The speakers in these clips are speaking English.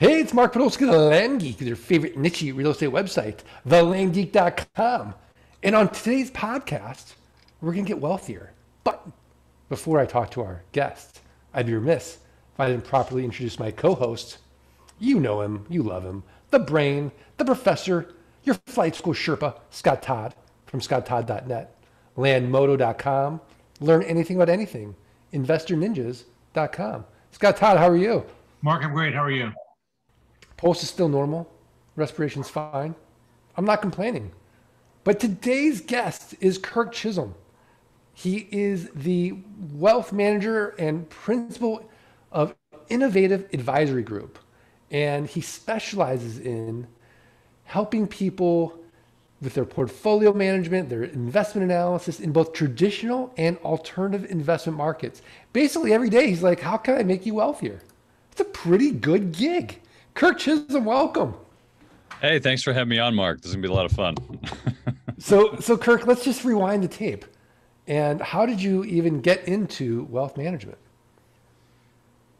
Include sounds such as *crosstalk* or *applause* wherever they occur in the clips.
Hey, it's Mark Podolsky, the Land Geek, your favorite niche real estate website, thelandgeek.com. And on today's podcast, we're going to get wealthier. But before I talk to our guest, I'd be remiss if I didn't properly introduce my co host. You know him, you love him, the brain, the professor, your flight school Sherpa, Scott Todd from scotttodd.net, landmodo.com. Learn anything about anything, investorninjas.com. Scott Todd, how are you? Mark, I'm great. How are you? Pulse is still normal. Respiration's fine. I'm not complaining. But today's guest is Kirk Chisholm. He is the wealth manager and principal of Innovative Advisory Group. And he specializes in helping people with their portfolio management, their investment analysis in both traditional and alternative investment markets. Basically, every day he's like, How can I make you wealthier? It's a pretty good gig. Kirk Chisholm, welcome. Hey, thanks for having me on, Mark. This is gonna be a lot of fun. *laughs* so, so Kirk, let's just rewind the tape. And how did you even get into wealth management?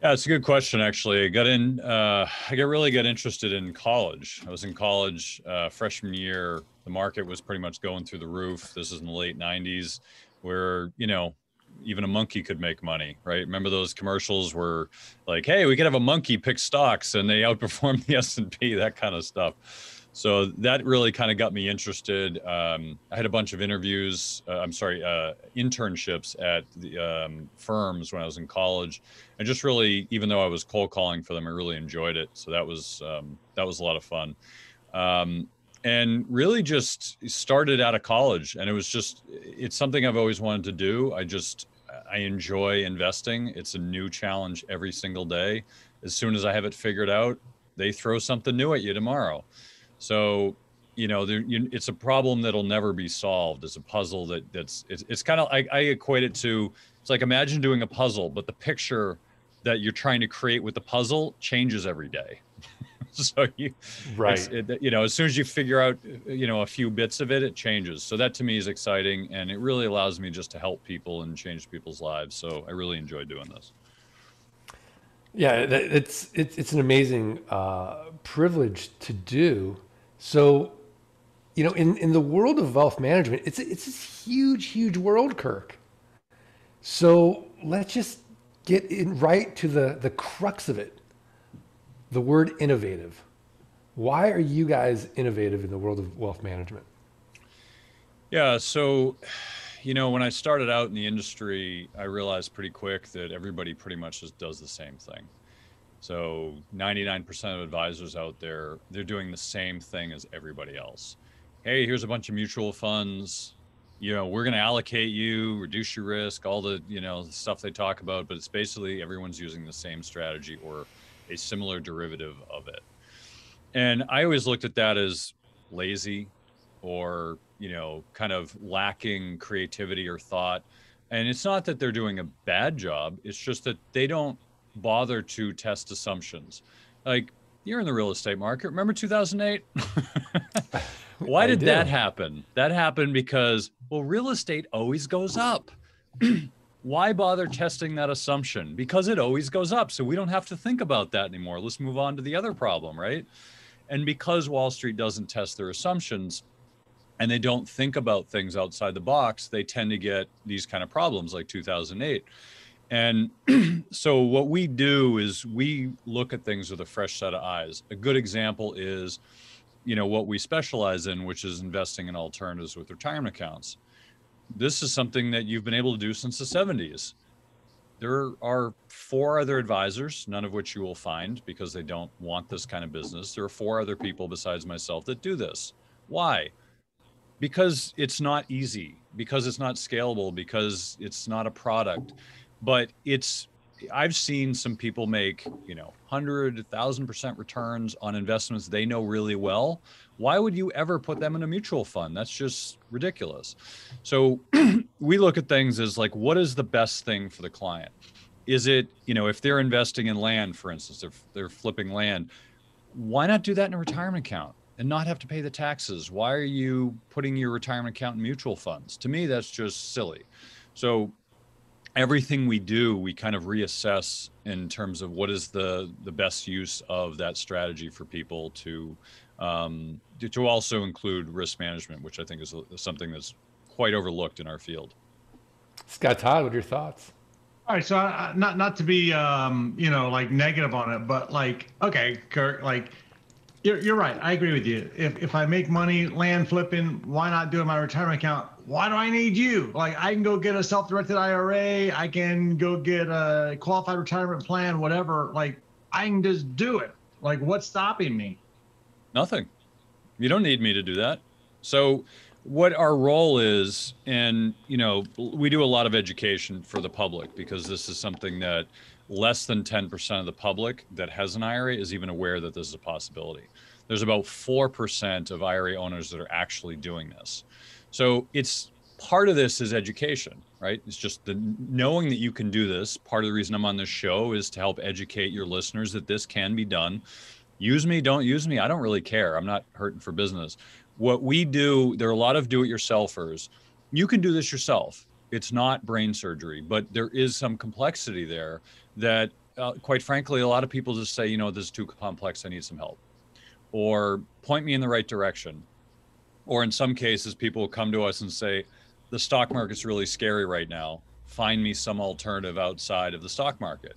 Yeah, it's a good question. Actually, I got in. Uh, I got really got interested in college. I was in college uh, freshman year. The market was pretty much going through the roof. This is in the late '90s, where you know even a monkey could make money, right? Remember those commercials where like, hey, we could have a monkey pick stocks and they outperform the *laughs* S and P, that kind of stuff. So that really kind of got me interested. Um, I had a bunch of interviews. Uh, I'm sorry, uh, internships at the um, firms when I was in college, and just really, even though I was cold calling for them, I really enjoyed it. So that was um, that was a lot of fun. Um, and really just started out of college and it was just it's something i've always wanted to do i just i enjoy investing. It's a new challenge every single day. As soon as i have it figured out they throw something new at you tomorrow. So you know there, you, it's a problem that'll never be solved. It's a puzzle that that's it's, it's kind of I, I equate it to it's like imagine doing a puzzle but the picture that you're trying to create with the puzzle changes every day *laughs* *laughs* so you right. it, you know as soon as you figure out you know a few bits of it it changes. So that to me is exciting and it really allows me just to help people and change people's lives. So i really enjoy doing this. Yeah it's it's, it's an amazing uh, privilege to do. So you know in, in the world of wealth management it's it's this huge huge world kirk. So let's just get in right to the the crux of it the word innovative. Why are you guys innovative in the world of wealth management? Yeah, so you know, when I started out in the industry, I realized pretty quick that everybody pretty much just does the same thing. So 99% of advisors out there, they're doing the same thing as everybody else. Hey, here's a bunch of mutual funds. You know, we're going to allocate you, reduce your risk, all the, you know, stuff they talk about, but it's basically everyone's using the same strategy or a similar derivative of it. And I always looked at that as lazy or, you know, kind of lacking creativity or thought. And it's not that they're doing a bad job, it's just that they don't bother to test assumptions. Like you're in the real estate market. Remember 2008? *laughs* Why did that happen? That happened because, well, real estate always goes up. *clears throat* why bother testing that assumption? Because it always goes up. So we don't have to think about that anymore. Let's move on to the other problem, right? And because Wall Street doesn't test their assumptions and they don't think about things outside the box, they tend to get these kind of problems like 2008. And *clears throat* so what we do is we look at things with a fresh set of eyes. A good example is, you know, what we specialize in, which is investing in alternatives with retirement accounts this is something that you've been able to do since the 70s. There are four other advisors, none of which you will find because they don't want this kind of business. There are four other people besides myself that do this. Why? Because it's not easy, because it's not scalable, because it's not a product, but it's I've seen some people make, you know, 100, 1000% returns on investments they know really well. Why would you ever put them in a mutual fund? That's just ridiculous. So *clears throat* we look at things as like, what is the best thing for the client? Is it, you know, if they're investing in land, for instance, if they're flipping land, why not do that in a retirement account? and not have to pay the taxes? Why are you putting your retirement account in mutual funds? To me, that's just silly. So everything we do, we kind of reassess in terms of what is the the best use of that strategy for people to um, to also include risk management, which I think is something that's quite overlooked in our field. Scott Todd, what are your thoughts? All right, so uh, not not to be um, you know like negative on it, but like okay, Kirk, like you're you're right. I agree with you. If if I make money land flipping, why not do it in my retirement account? Why do I need you? Like I can go get a self-directed IRA, I can go get a qualified retirement plan, whatever. Like I can just do it. Like what's stopping me? Nothing. You don't need me to do that. So what our role is and you know we do a lot of education for the public because this is something that less than 10% of the public that has an IRA is even aware that this is a possibility. There's about 4% of IRA owners that are actually doing this. So it's part of this is education, right? It's just the knowing that you can do this. Part of the reason I'm on this show is to help educate your listeners that this can be done. Use me, don't use me. I don't really care. I'm not hurting for business. What we do, there are a lot of do it yourselfers. You can do this yourself. It's not brain surgery, but there is some complexity there that, uh, quite frankly, a lot of people just say, you know, this is too complex. I need some help. Or point me in the right direction. Or in some cases, people come to us and say, the stock market's really scary right now. Find me some alternative outside of the stock market.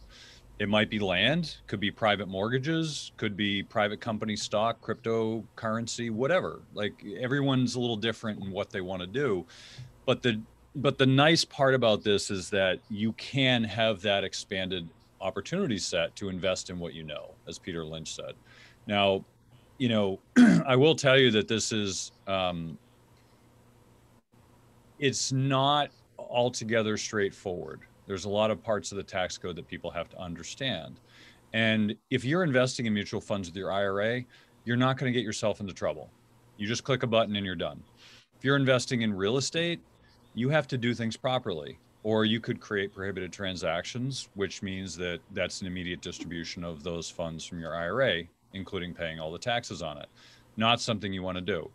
It might be land, could be private mortgages, could be private company stock, cryptocurrency, whatever. Like everyone's a little different in what they want to do. But the but the nice part about this is that you can have that expanded opportunity set to invest in what you know, as Peter Lynch said. Now, you know, *clears throat* I will tell you that this is um, it's not altogether straightforward there's a lot of parts of the tax code that people have to understand. And if you're investing in mutual funds with your IRA, you're not going to get yourself into trouble. You just click a button and you're done. If you're investing in real estate, you have to do things properly. Or you could create prohibited transactions, which means that that's an immediate distribution of those funds from your IRA, including paying all the taxes on it. Not something you want to do.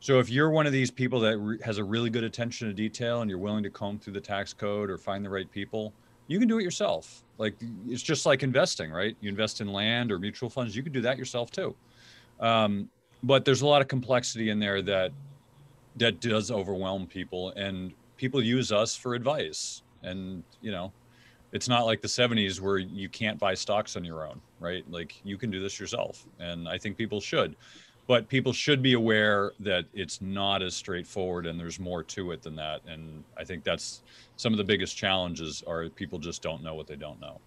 So if you're one of these people that re- has a really good attention to detail and you're willing to comb through the tax code or find the right people, you can do it yourself. Like it's just like investing, right? You invest in land or mutual funds, you can do that yourself too. Um, but there's a lot of complexity in there that that does overwhelm people, and people use us for advice. And you know, it's not like the 70s where you can't buy stocks on your own, right? Like you can do this yourself, and I think people should but people should be aware that it's not as straightforward and there's more to it than that. And i think that's some of the biggest challenges are people just don't know what they don't know.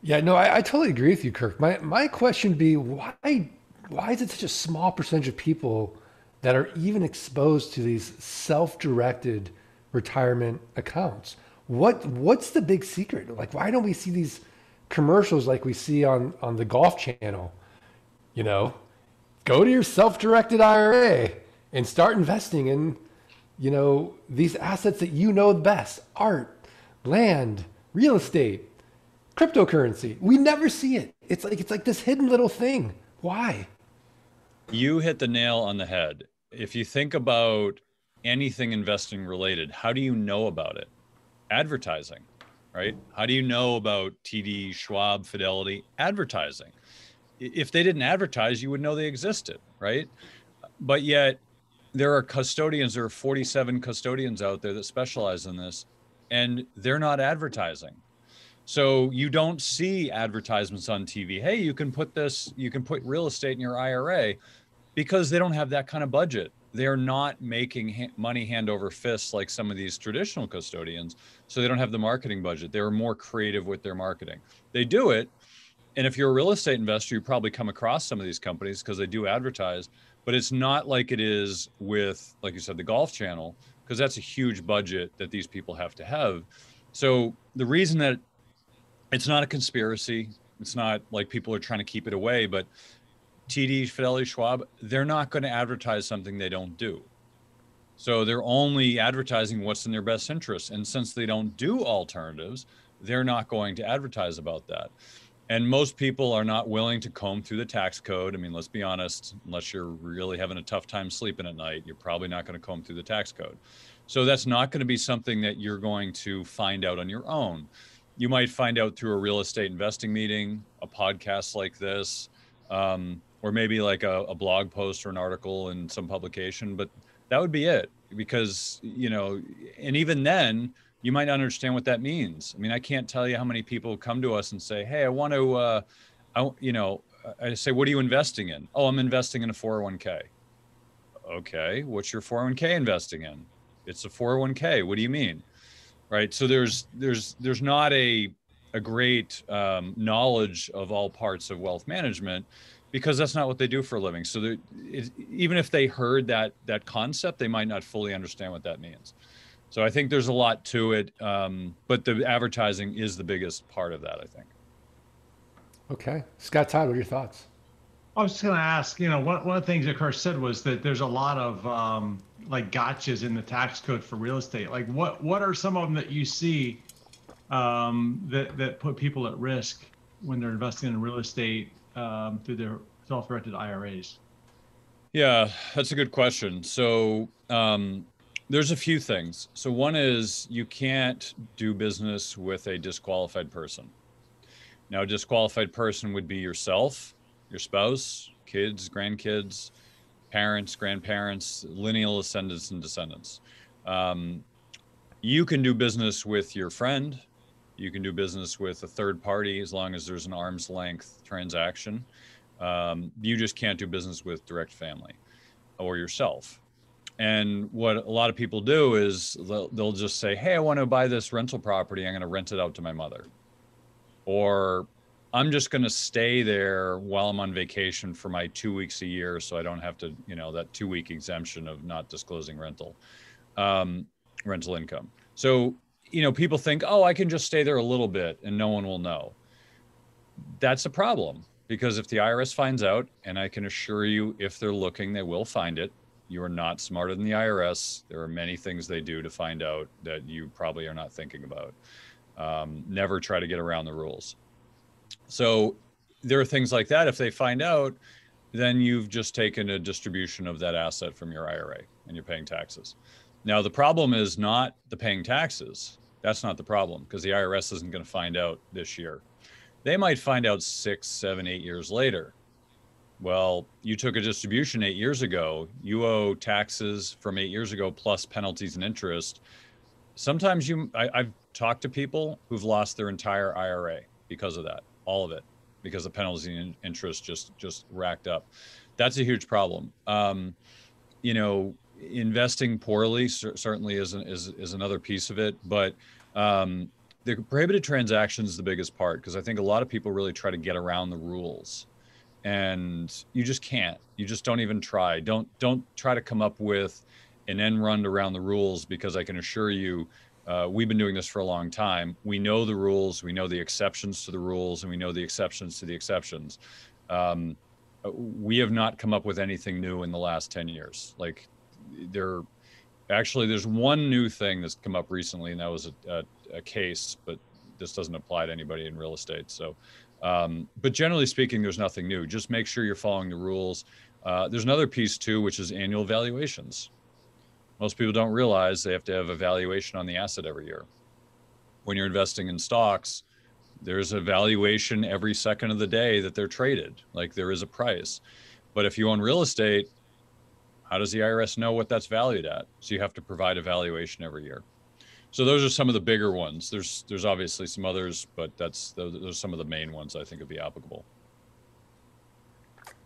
Yeah no i, I totally agree with you kirk. My, my question would be why why is it such a small percentage of people that are even exposed to these self-directed retirement accounts? What what's the big secret? Like why don't we see these commercials like we see on on the golf channel you know go to your self-directed IRA and start investing in, you know, these assets that you know the best: art, land, real estate, cryptocurrency. We never see it. It's like it's like this hidden little thing. Why? You hit the nail on the head. If you think about anything investing related, how do you know about it? Advertising, right? How do you know about TD, Schwab, Fidelity? Advertising if they didn't advertise, you would know they existed, right? But yet, there are custodians. There are 47 custodians out there that specialize in this, and they're not advertising. So you don't see advertisements on TV. Hey, you can put this, you can put real estate in your IRA, because they don't have that kind of budget. They're not making money hand over fist like some of these traditional custodians. So they don't have the marketing budget. They're more creative with their marketing. They do it, and if you're a real estate investor, you probably come across some of these companies because they do advertise, but it's not like it is with, like you said, the Golf Channel, because that's a huge budget that these people have to have. So the reason that it's not a conspiracy, it's not like people are trying to keep it away, but TD, Fidelity, Schwab, they're not going to advertise something they don't do. So they're only advertising what's in their best interest. And since they don't do alternatives, they're not going to advertise about that and most people are not willing to comb through the tax code. I mean, let's be honest, unless you're really having a tough time sleeping at night, you're probably not going to comb through the tax code. So that's not going to be something that you're going to find out on your own. You might find out through a real estate investing meeting, a podcast like this, um, or maybe like a, a blog post or an article in some publication. But that would be it because, you know, and even then, you might not understand what that means. I mean, I can't tell you how many people come to us and say, "Hey, I want to," uh, I, you know, I say, "What are you investing in?" "Oh, I'm investing in a 401k." Okay, what's your 401k investing in? It's a 401k. What do you mean? Right. So there's there's there's not a a great um, knowledge of all parts of wealth management because that's not what they do for a living. So it, even if they heard that that concept, they might not fully understand what that means. So I think there's a lot to it, um, but the advertising is the biggest part of that. I think. Okay, Scott Todd, what are your thoughts? I was just going to ask, you know, one, one of the things that Kirk said was that there's a lot of um, like gotchas in the tax code for real estate. Like, what what are some of them that you see um, that that put people at risk when they're investing in real estate um, through their self-directed IRAs? Yeah, that's a good question. So um, there's a few things. So one is you can't do business with a disqualified person. Now, a disqualified person would be yourself, your spouse, kids, grandkids, parents, grandparents, lineal ascendants and descendants. Um, you can do business with your friend. You can do business with a third party as long as there's an arm's length transaction. Um, you just can't do business with direct family or yourself. And what a lot of people do is they'll, they'll just say, Hey, I want to buy this rental property. I'm going to rent it out to my mother. Or I'm just going to stay there while I'm on vacation for my two weeks a year. So I don't have to, you know, that two week exemption of not disclosing rental, um, rental income. So, you know, people think, oh, I can just stay there a little bit and no one will know. That's a problem because if the IRS finds out, and I can assure you, if they're looking, they will find it. You are not smarter than the IRS. There are many things they do to find out that you probably are not thinking about. Um, never try to get around the rules. So there are things like that. If they find out, then you've just taken a distribution of that asset from your IRA and you're paying taxes. Now, the problem is not the paying taxes. That's not the problem because the IRS isn't going to find out this year. They might find out six, seven, eight years later. Well, you took a distribution eight years ago. You owe taxes from eight years ago plus penalties and interest. Sometimes you, I, I've talked to people who've lost their entire IRA because of that, all of it, because the penalties and interest just just racked up. That's a huge problem. Um, you know, investing poorly certainly is, an, is is another piece of it, but um, the prohibited transaction is the biggest part because I think a lot of people really try to get around the rules, and you just can't. You just don't even try. Don't don't try to come up with an end run around the rules because I can assure you. Uh, we've been doing this for a long time. We know the rules, we know the exceptions to the rules, and we know the exceptions to the exceptions. Um, we have not come up with anything new in the last 10 years. Like there actually there's one new thing that's come up recently and that was a, a, a case but this doesn't apply to anybody in real estate so um, but generally speaking there's nothing new. Just make sure you're following the rules. Uh, there's another piece too which is annual valuations. Most people don't realize they have to have a valuation on the asset every year. When you're investing in stocks there's a valuation every second of the day that they're traded. Like there is a price. But if you own real estate how does the IRS know what that's valued at? So you have to provide a valuation every year. So those are some of the bigger ones. There's there's obviously some others, but that's those, those are some of the main ones I think would be applicable.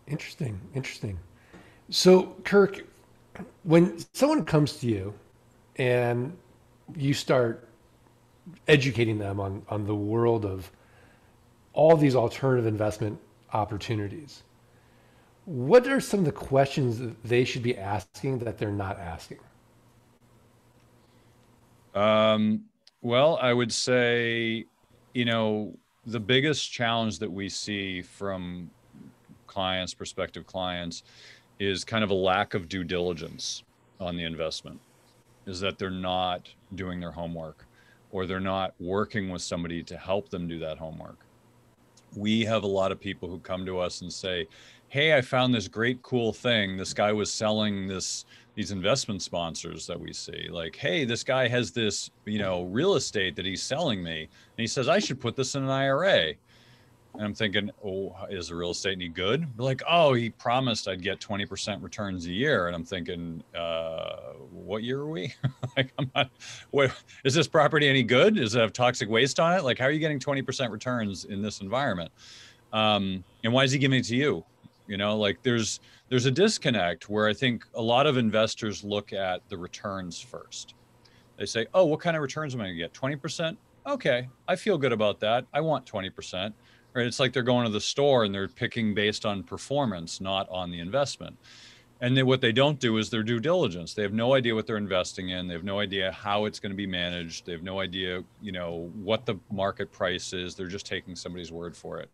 Interesting, interesting. So Kirk, when someone comes to you and you start educating them on on the world of all these alternative investment opportunities, what are some of the questions that they should be asking that they're not asking? Um, well, I would say, you know, the biggest challenge that we see from clients, prospective clients, is kind of a lack of due diligence on the investment, is that they're not doing their homework or they're not working with somebody to help them do that homework. we have a lot of people who come to us and say, "Hey, I found this great cool thing. This guy was selling this these investment sponsors that we see. Like, hey, this guy has this, you know, real estate that he's selling me, and he says I should put this in an IRA." And I'm thinking, oh, is the real estate any good? They're like, oh, he promised I'd get 20% returns a year. And I'm thinking, uh, what year are we? *laughs* like, I'm not, what, is this property any good? Does it have toxic waste on it? Like, how are you getting 20% returns in this environment? Um, and why is he giving it to you? You know, like there's, there's a disconnect where I think a lot of investors look at the returns first. They say, oh, what kind of returns am I gonna get? 20%? Okay, I feel good about that. I want 20% right? It's like they're going to the store and they're picking based on performance, not on the investment. And then what they don't do is their due diligence. They have no idea what they're investing in. They have no idea how it's going to be managed. They have no idea, you know, what the market price is. They're just taking somebody's word for it.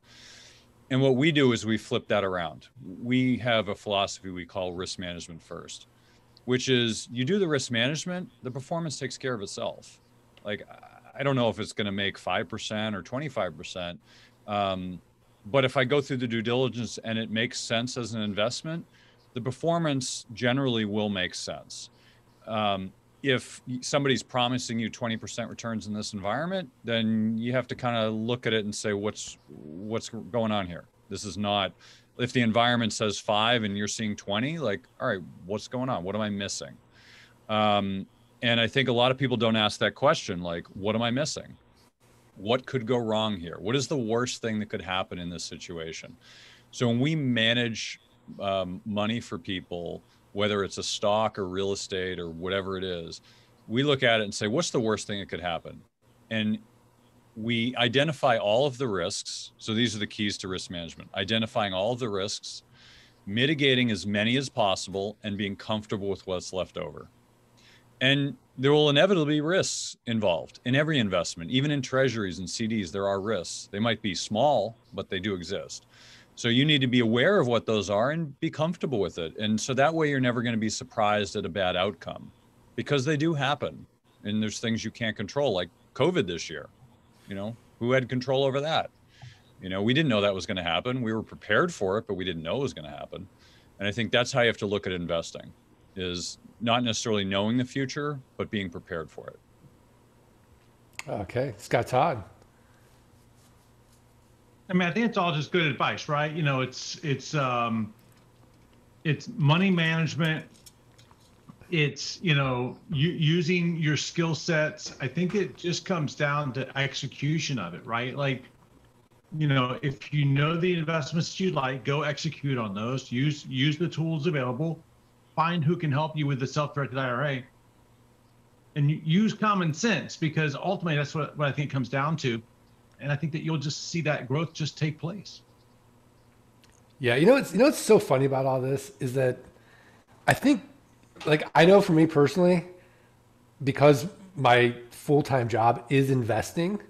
And what we do is we flip that around. We have a philosophy we call risk management first, which is you do the risk management, the performance takes care of itself. Like I don't know if it's going to make 5% or 25%, um, but if I go through the due diligence and it makes sense as an investment, the performance generally will make sense. Um, if somebody's promising you 20% returns in this environment, then you have to kind of look at it and say, what's what's going on here? This is not. If the environment says five and you're seeing 20, like, all right, what's going on? What am I missing? Um, and I think a lot of people don't ask that question, like, what am I missing? what could go wrong here? What is the worst thing that could happen in this situation? So when we manage um, money for people, whether it's a stock or real estate or whatever it is, we look at it and say, what's the worst thing that could happen? And we identify all of the risks. So these are the keys to risk management identifying all of the risks, mitigating as many as possible, and being comfortable with what's left over. And there will inevitably be risks involved in every investment, even in treasuries and CDs. There are risks. They might be small, but they do exist. So you need to be aware of what those are and be comfortable with it. And so that way you're never going to be surprised at a bad outcome because they do happen. And there's things you can't control, like COVID this year. You know, who had control over that? You know, we didn't know that was going to happen. We were prepared for it, but we didn't know it was going to happen. And I think that's how you have to look at investing is not necessarily knowing the future, but being prepared for it. Okay, Scott Todd. I mean, I think it's all just good advice, right? You know, it's it's um, it's money management. It's you know, using your skill sets. I think it just comes down to execution of it, right? Like, you know, if you know the investments you like, go execute on those. Use use the tools available find who can help you with the self-directed IRA and use common sense because ultimately that's what, what I think comes down to. And I think that you'll just see that growth just take place. Yeah, you know what's you know what's so funny about all this is that I think like I know for me personally, because my full-time job is investing,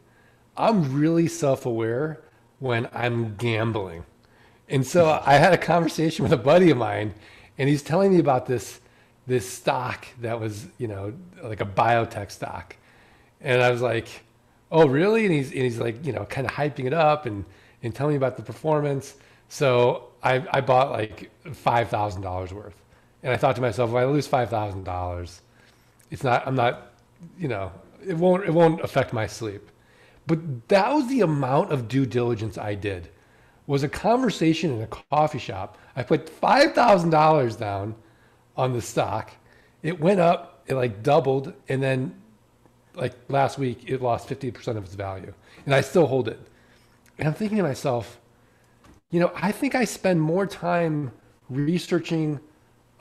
I'm really self-aware when I'm gambling. And so *laughs* I had a conversation with a buddy of mine and he's telling me about this this stock that was you know like a biotech stock, and I was like, oh really? And he's and he's like you know kind of hyping it up and and telling me about the performance. So I I bought like five thousand dollars worth, and I thought to myself, if I lose five thousand dollars, it's not I'm not you know it won't it won't affect my sleep. But that was the amount of due diligence I did was a conversation in a coffee shop. I put $5,000 down on the stock. It went up, it like doubled, and then like last week it lost 50% of its value. And I still hold it. And I'm thinking to myself, you know, I think I spend more time researching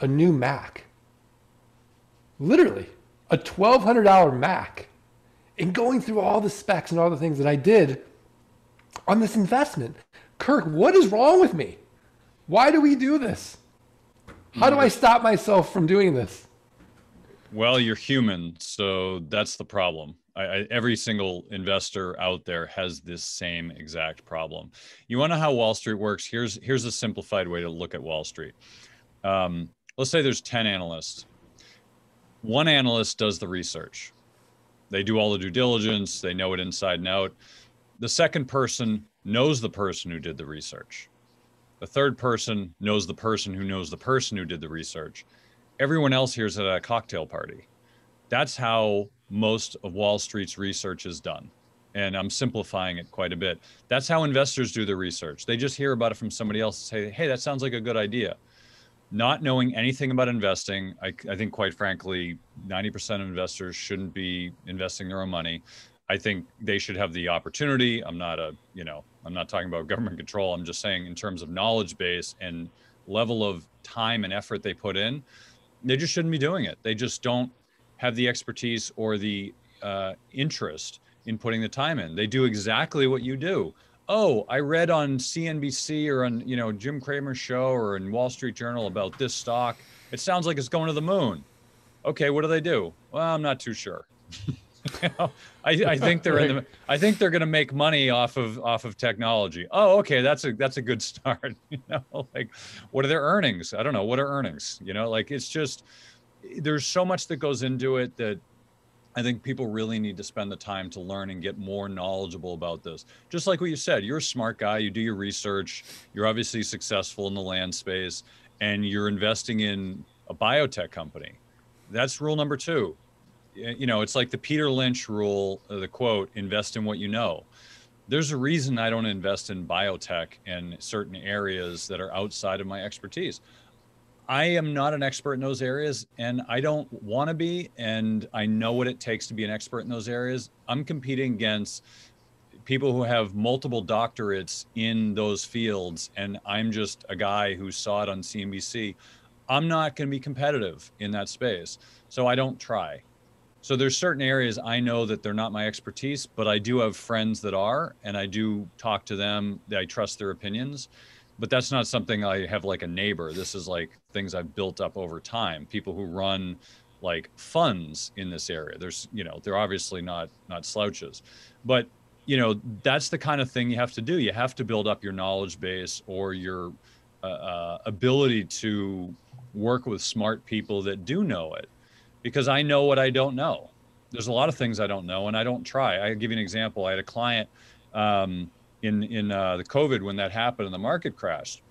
a new Mac. Literally, a $1,200 Mac. And going through all the specs and all the things that I did on this investment Kirk, what is wrong with me? Why do we do this? How do I hmm. stop myself from doing this? Well, you're human, so that's the problem. I, I, every single investor out there has this same exact problem. You want to know how Wall Street works? Here's here's a simplified way to look at Wall Street. Um, let's say there's 10 analysts. One analyst does the research. They do all the due diligence. They know it inside and out the second person knows the person who did the research. The third person knows the person who knows the person who did the research. Everyone else here is at a cocktail party. That's how most of Wall Street's research is done. And I'm simplifying it quite a bit. That's how investors do their research. They just hear about it from somebody else and say, hey, that sounds like a good idea. Not knowing anything about investing, I, I think, quite frankly, 90% of investors shouldn't be investing their own money. I think they should have the opportunity. I'm not a, you know, I'm not talking about *laughs* government control. I'm just saying in terms of knowledge base and level of time and effort they put in, they just shouldn't be doing it. They just don't have the expertise or the uh, interest in putting the time in. They do exactly what you do. Oh, I read on CNBC or on you know Jim Cramer's show or in Wall Street Journal about this stock. It sounds like it's going to the moon. Okay, what do they do? Well, I'm not too sure. *laughs* *laughs* I, I think they're in the. I think they're going to make money off of off of technology. Oh, okay, that's a that's a good start. *laughs* You know, like what are their earnings? I don't know. What are earnings? You know, like it's just there's so much that goes into it that I think people really need to spend the time to learn and get more knowledgeable about this. Just like what you said, you're a smart guy, you do your research, you're obviously successful in the land space, and you're investing in a biotech company. That's rule number two. You know, it's like the Peter Lynch rule, uh, the quote, invest in what you know. There's a reason I don't invest in biotech and certain areas that are outside of my expertise. I am not an expert in those areas and I don't want to be. And I know what it takes to be an expert in those areas. I'm competing against people who have multiple doctorates in those fields. And I'm just a guy who saw it on CNBC. I'm not going to be competitive in that space. So I don't try. So there's certain areas I know that they're not my expertise, but I do have friends that are, and I do talk to them. I trust their opinions but that's not something I have like a neighbor. This is like things I've built up over time. People who run like funds in this area. There's, you know, they're obviously not not slouches, but you know that's the kind of thing you have to do. You have to build up your knowledge base or your uh, uh, ability to work with smart people that do know it, because I know what I don't know. There's a lot of things I don't know, and I don't try. I give you an example. I had a client. Um, in in uh, the COVID when that happened and the market crashed.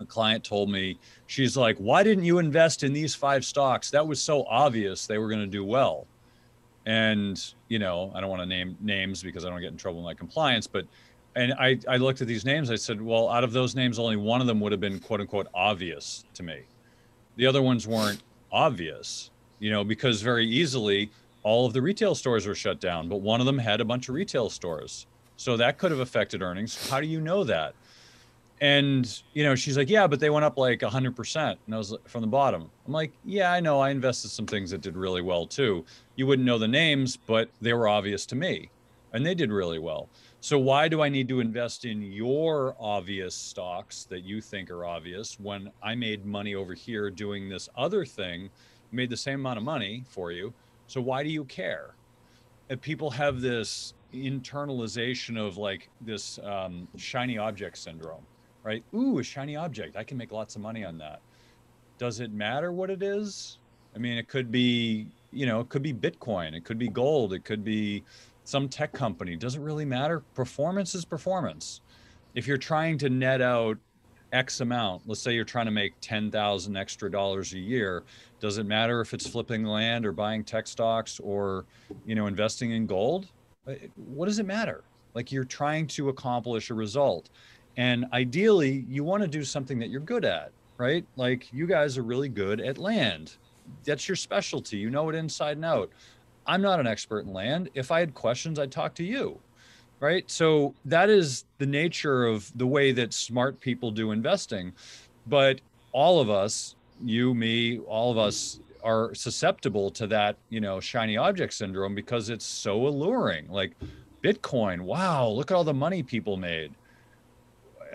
A client told me, she's like, "Why didn't you invest in these five stocks? That was so obvious they were going to do well." And you know, I don't want to name names because I don't get in trouble with my compliance, but and I, I looked at these names. I said, well, out of those names, only one of them would have been quote unquote obvious to me. The other ones weren't obvious, you know, because very easily all of the retail stores were shut down, but one of them had a bunch of retail stores. So that could have affected earnings. How do you know that? And you know, she's like, yeah, but they went up like hundred percent. And I was from the bottom. I'm like, yeah, I know. I invested some things that did really well too. You wouldn't know the names, but they were obvious to me, and they did really well. So why do I need to invest in your obvious stocks that you think are obvious when I made money over here doing this other thing, made the same amount of money for you? So why do you care? And people have this internalization of like this um, shiny object syndrome, right? Ooh, a shiny object. I can make lots of money on that. Does it matter what it is? I mean, it could be, you know, it could be Bitcoin, it could be gold, it could be some tech company. Doesn't really matter. Performance is performance. If you're trying to net out X amount, let's say you're trying to make 10,000 extra dollars a year, does it matter if it's flipping land or buying tech stocks or, you know, investing in gold? Uh, what does it matter? Like you're trying to accomplish a result. And ideally, you want to do something that you're good at, right? Like you guys are really good at land. That's your specialty. You know it inside and out. I'm not an expert in land. If I had questions, I'd talk to you, right? So that is the nature of the way that smart people do investing. But all of us, you, me, all of us are susceptible to that, you know, shiny object syndrome because it's so alluring. Like Bitcoin, wow, look at all the money people made.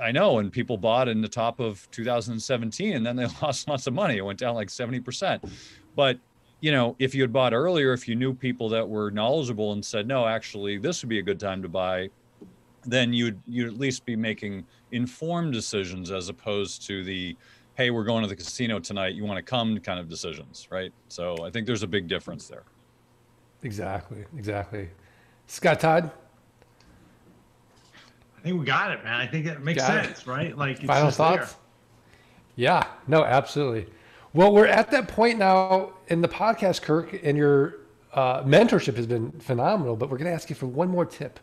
I know, and people bought in the top of 2017, and then they *laughs* lost lots of money. It went down like 70%. But you know, if you had bought earlier, if you knew people that were knowledgeable and said, no, actually, this would be a good time to buy, then you'd you'd at least be making informed decisions as opposed to the hey, we're going to the casino tonight. You want to come kind of decisions, right? So I think there's a big difference there. Exactly, exactly. Scott Todd, I think we got it, man. I think it makes Got it. sense, right? Like it's Final just there. thoughts? Yeah, no, absolutely. Well, we're at that point now in the podcast, Kirk, and your uh, mentorship has been phenomenal. But we're going to ask you for one more tip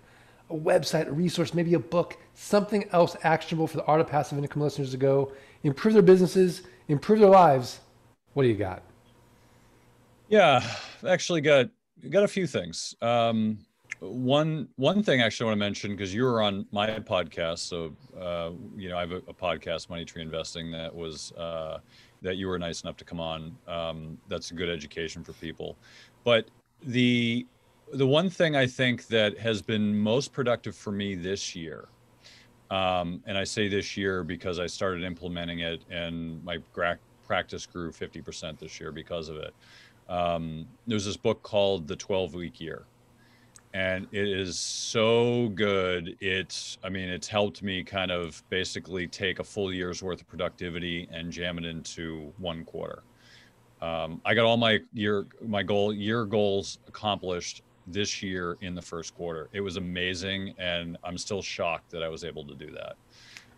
a website, a resource, maybe a book, something else actionable for the Art of Passive Income listeners to go improve their businesses, improve their lives. What do you got? Yeah, actually got got a few things. Um, one one thing I actually want to mention because you were on my podcast, so uh, you know I have a, a podcast, Money Tree Investing, that was uh, that you were nice enough to come on. Um, that's a good education for people. But the the one thing I think that has been most productive for me this year, um, and I say this year because I started implementing it, and my gra- practice grew 50% this year because of it. Um, there's this book called The 12 Week Year and it is so good. It's i mean it's helped me kind of basically take a full year's worth of productivity and jam it into one quarter. Um, i got all my year my goal year goals accomplished this year in the first quarter. It was amazing and i'm still shocked that i was able to do that.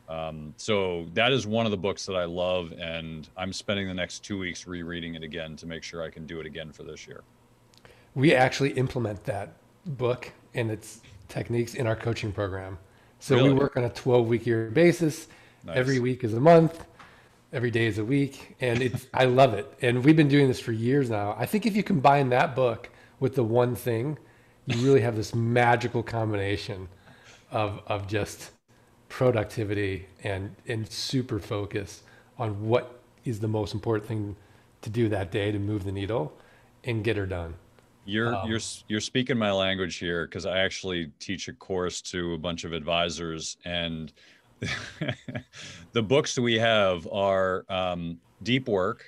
Um, so that is one of the books that i love and i'm spending the next two weeks rereading it again to make sure i can do it again for this year. We actually implement that book and its techniques in our coaching program. So we work on a 12 week year basis. Nice. Every week is a month. Every day is a week. And it's, *laughs* I love it. And we've been doing this for years now. I think if you combine that book with the one thing, you really have this magical combination of, of just productivity and, and super focus on what is the most important thing to do that day to move the needle and get her done. You're Um, you're you're speaking my language here because I actually teach a course to a bunch of advisors, and *laughs* the books that we have are um, Deep Work.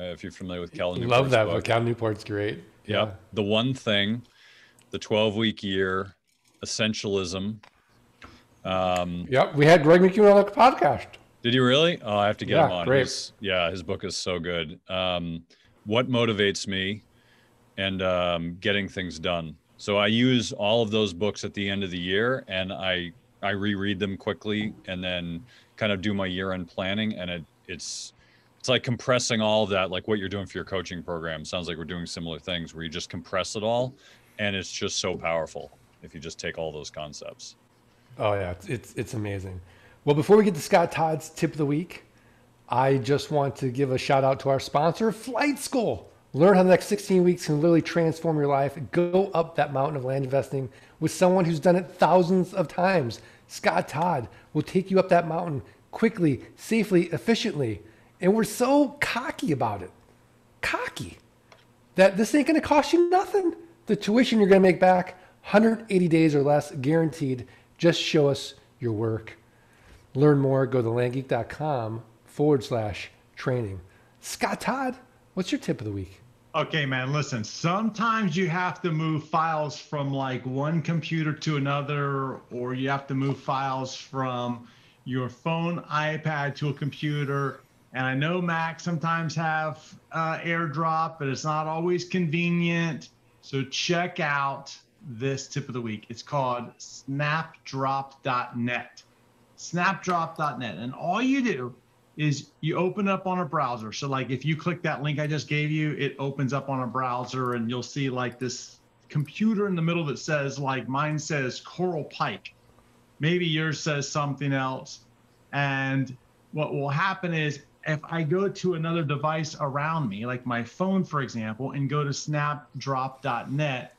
Uh, if you're familiar with Cal Love that book. Cal Newport's great. Yep. The One Thing, The 12 Week Year, Essentialism. Um, Yep. We had Greg McKeown on the podcast. Did you really? Oh, I have to get Yeah, him on. great. His, yeah, his book is so good. Um, what motivates me and um, getting things done. So I use all of those books at the end of the year, and I I reread them quickly, and then kind of do my year end planning. And it it's it's like compressing all of that, like what you're doing for your coaching program. Sounds like we're doing similar things, where you just compress it all, and it's just so powerful if you just take all those concepts. Oh yeah, it's, it's it's amazing. Well, before we get to Scott Todd's tip of the week, I just want to give a shout out to our sponsor, Flight School. Learn how the next 16 weeks can literally transform your life. Go up that mountain of land investing with someone who's done it thousands of times. Scott Todd will take you up that mountain quickly, safely, efficiently. And we're so cocky about it. Cocky that this ain't to cost you nothing. The tuition you're to make back, 180 days or less, guaranteed. Just show us your work. Learn more, go to landgeek.com forward slash training. Scott Todd, what's your tip of the week? Okay, man, listen, sometimes you have to move files from like one computer to another, or you have to move files from your phone, iPad to a computer. And I know Macs sometimes have uh, AirDrop, but it's not always convenient. So check out this tip of the week. It's called snapdrop.net. Snapdrop.net. And all you do is you open up on a browser. So like if you click that link I just gave you, it opens up on a browser and you'll see like this computer in the middle that says like mine says Coral Pike. Maybe yours says something else. And what will happen is if I go to another device around me, like my phone, for example, and go to snapdrop.net,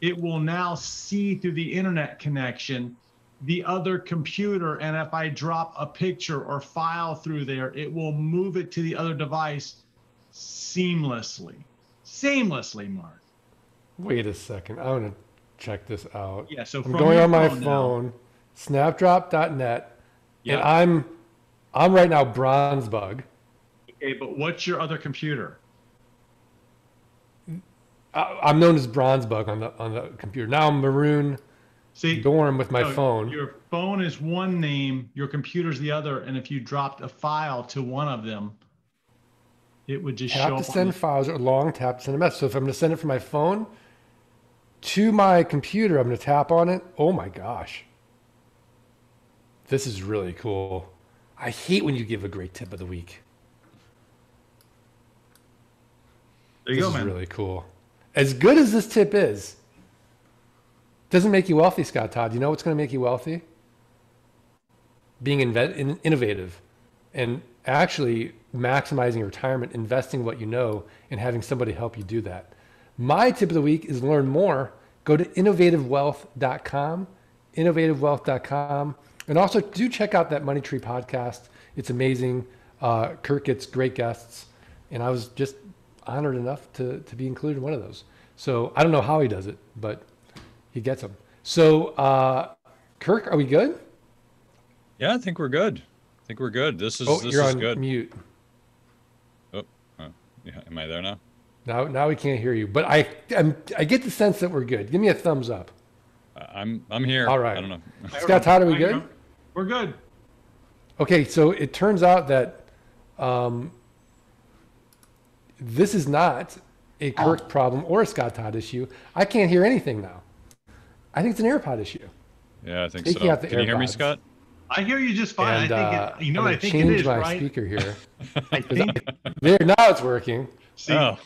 it will now see through the internet connection the other computer. And if I drop a picture or file through there, it will move it to the other device seamlessly. Seamlessly, Mark. Wait a second. I want to check this out. Yeah. So I'm going on my phone now- phone, snapdrop.net, Yeah. and I'm I'm right now bronze bug. Okay, but what's your other computer? I, I'm known as bronze bug on the on the computer. Now I'm maroon See, dorm with my so phone. Your phone is one name, your computer's the other, and if you dropped a file to one of them, it would just show tap to up. send the- files or long tap to send a message. So if I'm going to send it from my phone to my computer, I'm going to tap on it. Oh my gosh. This is really cool. I hate when you give a great tip of the week. There you this go, is man. really cool. As good as this tip is, doesn't make you wealthy, Scott Todd. You know what's going to make you wealthy? Being in- innovative and actually maximizing retirement, investing what you know, and having somebody help you do that. My tip of the week is learn more. Go to innovativewealth.com, innovativewealth.com, and also do check out that Money Tree podcast. It's amazing. Uh, Kirk gets great guests, and I was just honored enough to, to be included in one of those. So I don't know how he does it, but he gets them. So, uh, Kirk, are we good? Yeah, I think we're good. I think we're good. This is Oh, this you're is on good. mute. Oh, oh, yeah. Am I there now? Now, now we can't hear you, but I, I'm, I get the sense that we're good. Give me a thumbs up. I- I'm I'm here. All right. I don't know. Scott Todd, are we good? We're good. Okay, so it turns out that um, this is not a Kirk problem or a Scott Todd issue. I can't hear anything now. I think it's an AirPod issue. Yeah, I think Taking so. out the Can you hear me, Scott? I hear you just fine. And I think uh, it, you know I'm what I think it change is, my right? speaker here. *laughs* I *laughs* think there, now it's working. *laughs* see, Oh,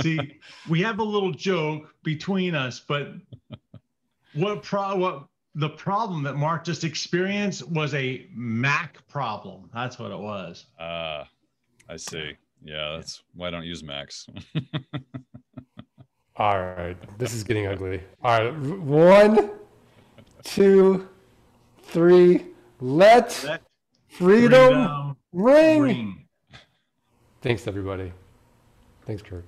see, we have a little joke between us, but what pro what the problem that Mark just experienced was a Mac problem. That's what it was. uh, I see. Yeah, that's why I don't use Macs. All right, this is getting ugly. All right, one, two, three. Let Let freedom freedom ring. ring. Thanks, everybody. Thanks, Kirk.